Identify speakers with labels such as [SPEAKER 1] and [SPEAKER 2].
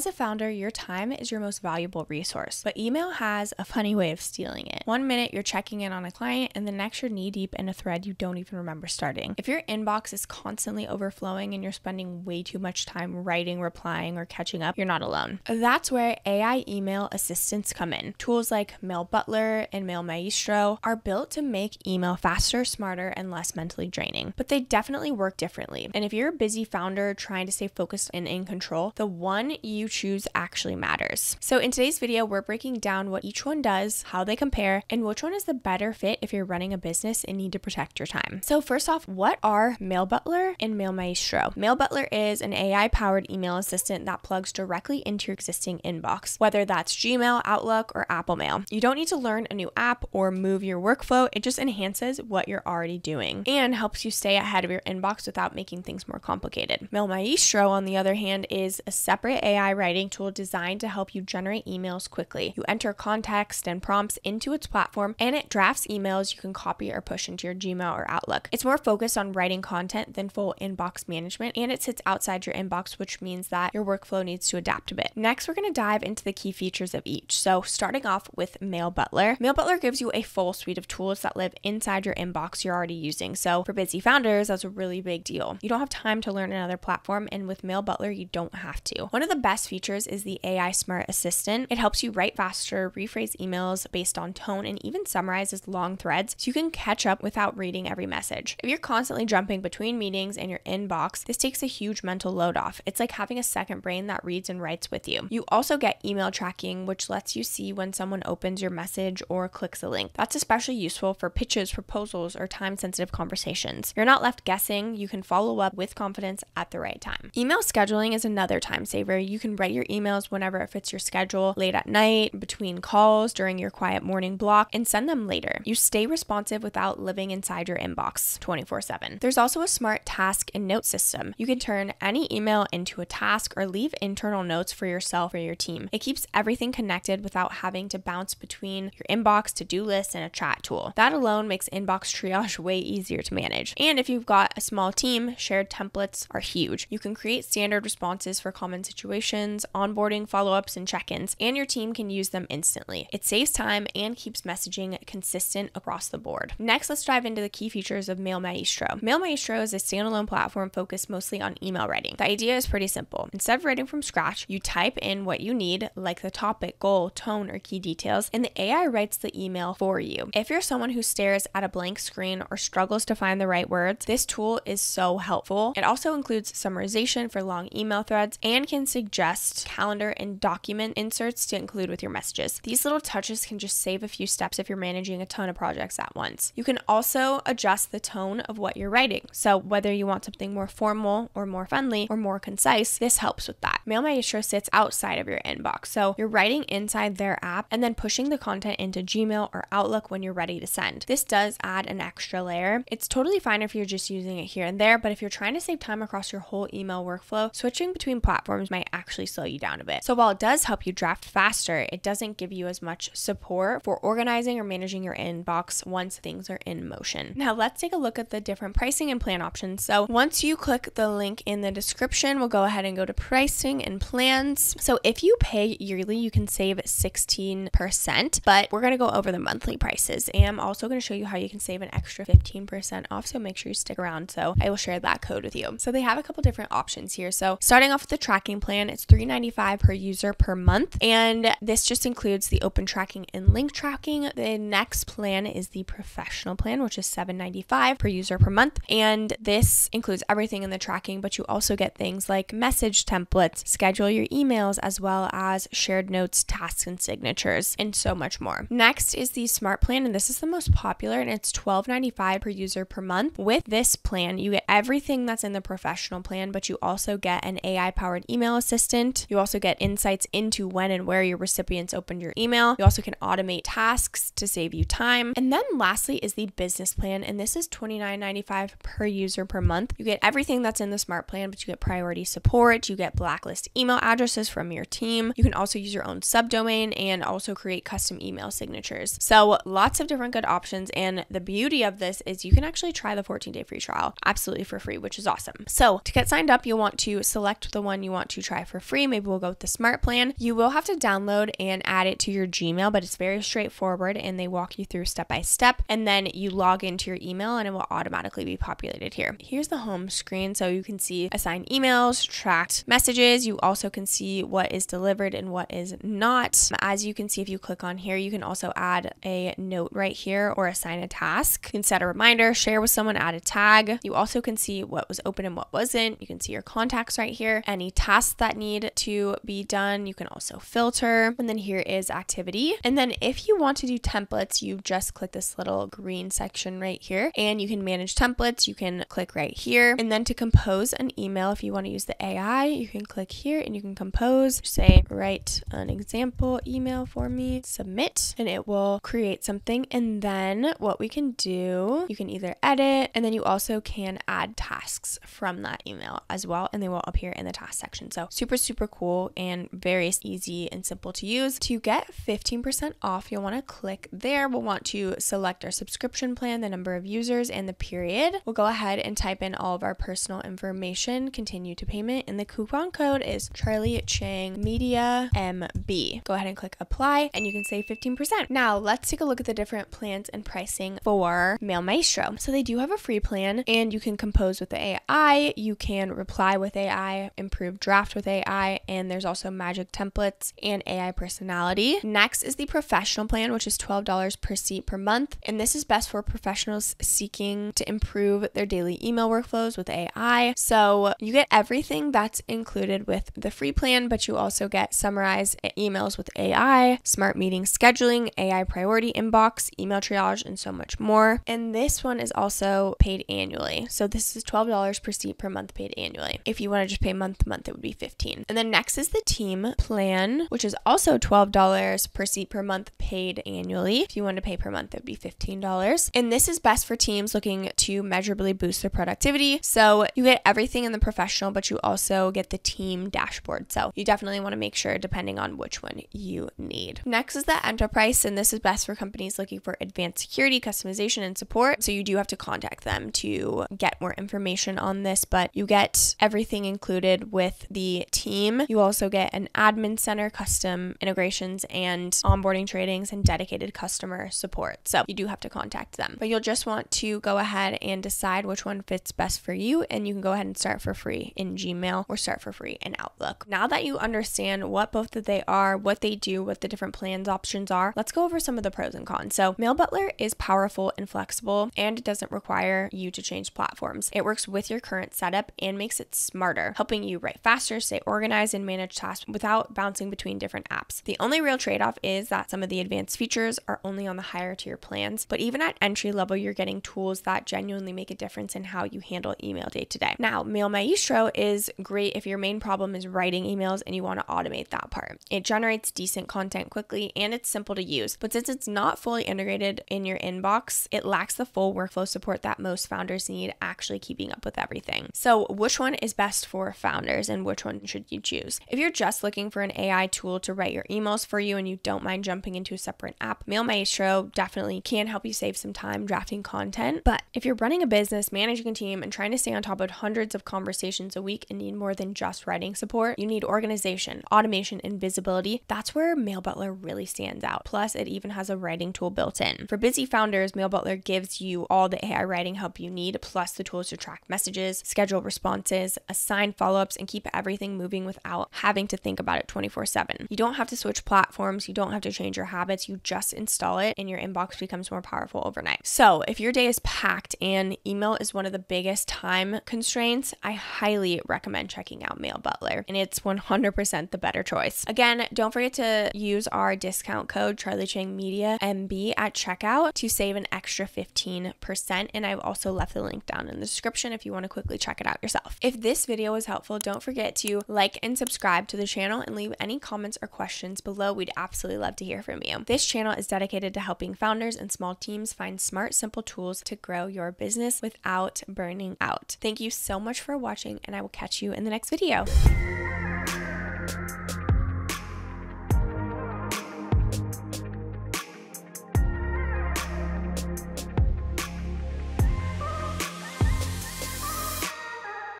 [SPEAKER 1] As a founder, your time is your most valuable resource, but email has a funny way of stealing it. One minute you're checking in on a client, and the next you're knee deep in a thread you don't even remember starting. If your inbox is constantly overflowing and you're spending way too much time writing, replying, or catching up, you're not alone. That's where AI email assistants come in. Tools like Mailbutler and MailMaestro are built to make email faster, smarter, and less mentally draining, but they definitely work differently. And if you're a busy founder trying to stay focused and in control, the one you choose actually matters. So in today's video, we're breaking down what each one does, how they compare, and which one is the better fit if you're running a business and need to protect your time. So first off, what are Mailbutler and Mail Maestro? Mailbutler is an AI-powered email assistant that plugs directly into your existing inbox, whether that's Gmail, Outlook, or Apple Mail. You don't need to learn a new app or move your workflow. It just enhances what you're already doing and helps you stay ahead of your inbox without making things more complicated. MailMaestro, on the other hand, is a separate AI writing tool designed to help you generate emails quickly. You enter context and prompts into its platform and it drafts emails you can copy or push into your Gmail or Outlook. It's more focused on writing content than full inbox management and it sits outside your inbox, which means that your workflow needs to adapt a bit. Next, we're going to dive into the key features of each. So, starting off with Mailbutler, Mail Butler gives you a full suite of tools that live inside your inbox you're already using. So, for busy founders, that's a really big deal. You don't have time to learn another platform, and with Mailbutler, you don't have to. One of the best features is the AI Smart Assistant. It helps you write faster, rephrase emails based on tone, and even summarizes long threads so you can catch up without reading every message. If you're constantly jumping between meetings and your inbox, this takes a huge mental load off. It's like having a second brain that reads and writes with you. You also get email tracking, which lets you see when someone opens your message or clicks a link. That's especially useful for pitches, proposals, or time sensitive conversations. You're not left guessing, you can follow up with confidence at the right time. Email scheduling is another time saver. You can write your emails whenever it fits your schedule, late at night, between calls, during your quiet morning block, and send them later. You stay responsive without living inside your inbox 24 7. There's also a smart task and note system. You can turn any email into a task or leave internal notes for yourself or your team. It keeps everything connected without having to bounce between your inbox, to do list, and a chat tool. That alone makes inbox triage way easier to manage. And if you've got a small team, shared templates are huge. You can create standard responses for common situations, onboarding, follow ups, and check ins, and your team can use them instantly. It saves time and keeps messaging consistent across the board. Next, let's dive into the key features of MailMaestro. Mail Maestro is a standalone platform focused mostly on email writing. The idea is pretty simple. Instead of writing from scratch, you type in what you need, like the topic, goal, tone, or key details, and the AI writes the email for you. If you're someone who stares at a blank screen or struggles to find the right words, this tool is so helpful. It also includes summarization for long email threads and can suggest calendar and document inserts to include with your messages. These little touches can just save a few steps if you're managing a ton of projects at once. You can also adjust the tone of what you're writing. So, whether you want something more formal or more friendly or more concise, this helps with that. MailMaestro sits outside of your inbox. So, you're writing inside their app and then pushing the content into Gmail or Outlook when you're ready to send. This does add an extra layer. It's totally fine if you're just using it here and there, but if you're trying to save time across your whole email workflow, switching between platforms might actually slow you down a bit. So, while it does help you draft faster, it doesn't give you as much support for organizing or managing your inbox once things are in motion. Now, let's take a look at the different pricing and plan options. So, once you click the link in the description, we'll go ahead and go to pricing and plans. So, if you pay yearly, you can save 16%, but we're going to go over the monthly prices. And I'm also going to show you how you can save an extra 15% off. So, make sure you stick around. So, I will share that code with you. So, they have a couple different options here. So, starting off with the tracking plan, it's $3.95 per user per month. And this just includes the open tracking and link tracking. The next plan is the professional plan, which is $7.95 per user per month. And this includes everything in the tracking, but you also get things like message templates, schedule your emails, as well as shared notes, tasks, and signatures, and so much more. Next is the smart plan, and this is the most popular, and it's $12.95 per user per month. With this plan, you get everything that's in the professional plan, but you also get an AI powered email assistant. You also get insights into when and where your recipients opened your email. You also can automate tasks to save you time. And then lastly is the business plan, and this is $29.95 per user per month. You get everything that's in the smart plan, but you get priority support, you get blacklist email addresses from your team. You can also use your own subdomain and also create custom email signatures. So, lots of different good options. And the beauty of this is you can actually try the 14 day free trial absolutely for free, which is awesome. So, to get signed up, you'll want to select the one you want to try for free free. Maybe we'll go with the smart plan. You will have to download and add it to your Gmail, but it's very straightforward and they walk you through step by step. And then you log into your email and it will automatically be populated here. Here's the home screen. So you can see assigned emails, tracked messages. You also can see what is delivered and what is not. As you can see, if you click on here, you can also add a note right here or assign a task. You can set a reminder, share with someone, add a tag. You also can see what was open and what wasn't. You can see your contacts right here, any tasks that need to be done. You can also filter. And then here is activity. And then if you want to do templates, you just click this little green section right here and you can manage templates. You can click right here. And then to compose an email, if you want to use the AI, you can click here and you can compose, say, write an example email for me, submit, and it will create something. And then what we can do, you can either edit and then you also can add tasks from that email as well. And they will appear in the task section. So super, super cool and very easy and simple to use. To get 15% off, you'll want to click there. We'll want to select our subscription plan, the number of users, and the period. We'll go ahead and type in all of our personal information, continue to payment, and the coupon code is Charlie Chang Media MB. Go ahead and click apply, and you can save 15%. Now, let's take a look at the different plans and pricing for MailMaestro. So, they do have a free plan, and you can compose with the AI, you can reply with AI, improve draft with AI, and there's also magic templates and AI personality. Next is the professional plan, which is $12 per seat per month, and this is best for professionals seeking to improve their daily email workflows with AI. So, you get everything that's included with the free plan, but you also get summarized emails with AI, smart meeting scheduling, AI priority inbox, email triage, and so much more. And this one is also paid annually. So this is $12 per seat per month paid annually. If you want to just pay month to month, it would be 15. And then next is the team plan, which is also $12 per seat per month paid annually. If you want to pay per month, it would be $15. And this is best for teams looking to measurably boost their productivity. So you get everything in the professional, but you also get the team dashboard. So you definitely want to make sure, depending on which one you need. Next is the enterprise, and this is best for companies looking for advanced security, customization, and support. So you do have to contact them to get more information on this, but you get everything included with the team. You also get an admin center, custom integrations, and onboarding trainings and dedicated customer support. So you do have to contact them, but you'll just want to go ahead and decide which one fits best for you, and you can go ahead and start for free in Gmail or start for free in Outlook. Now that you understand what both of they are, what they do, what the different plans options are, let's go over some of the pros and cons. So, Mailbutler is powerful and flexible, and it doesn't require you to change platforms. It works with your current setup and makes it smarter, helping you write faster, stay organized, and manage tasks without bouncing between different apps. The only real trade off is that some of the advanced features are only on the higher tier plans, but even at entry level, you're getting tools that genuinely make a difference in how you handle email day to day. Now, MailMaestro is great if your main problem is writing emails and you want to automate that part. It generates decent content quickly and it's simple to use, but since it's not fully integrated in your inbox, it lacks the full workflow support that most founders need actually keeping up with everything. So, which one is best for founders and which one should you choose? If you're just looking for an AI tool to write your emails for you and you don't mind jumping into a separate app, MailMaestro definitely can help you save some time drafting content. But if you're running a business, managing a team, and trying to stay on top of hundreds of conversations a week and need more than just writing support, you need organization, automation, and visibility. That's where Mailbutler really stands out. Plus, it even has a writing tool built in. For busy founders, Mailbutler gives you all the AI writing help you need, plus the tools to track messages, schedule responses, assign follow ups, and keep everything moving without having to think about it 24 7. You don't have to switch platforms, you don't have to change your habits, you just install it, and your inbox becomes more powerful overnight. So, if your day is packed and email is one of the biggest time constraints, I highly recommend checking out Mailbutler, and it's 100% the better choice. Again, don't forget to use our discount code Charlie Chang Media MB at checkout to save an extra 15%. And I've also left the link down in the description if you want to quickly check it out yourself. If this video was helpful, don't forget to like and subscribe to the channel and leave any comments or questions below. We'd absolutely love to hear from you. This channel is dedicated to helping founders and small teams find smart, simple tools to grow your business without burning out. Thank you so much for watching, and I will catch you in the next video.